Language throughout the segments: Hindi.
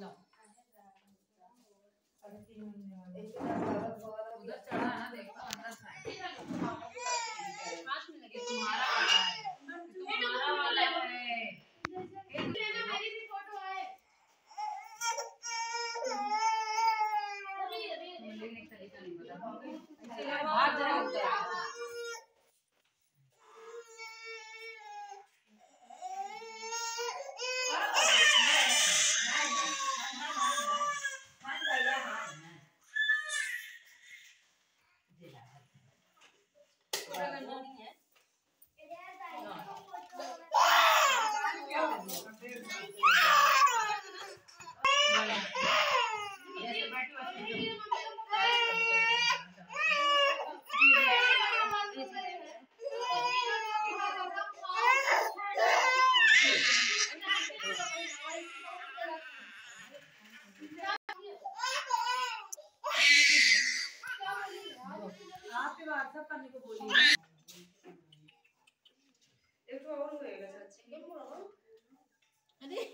लो। उधर चढ़ा ना देखो अंदर हाथ में लगे। तुम्हारा वाला है। तुम्हारा वाला है। मेरी भी फ़ोटो है। अरे अरे अरे लेने का तरीका नहीं बता पाओगे चलो, हाथ जरा है जो आपके व्हाट्सएप करने को बोलिए एक और होएगा चाची। अरे।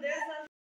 dessa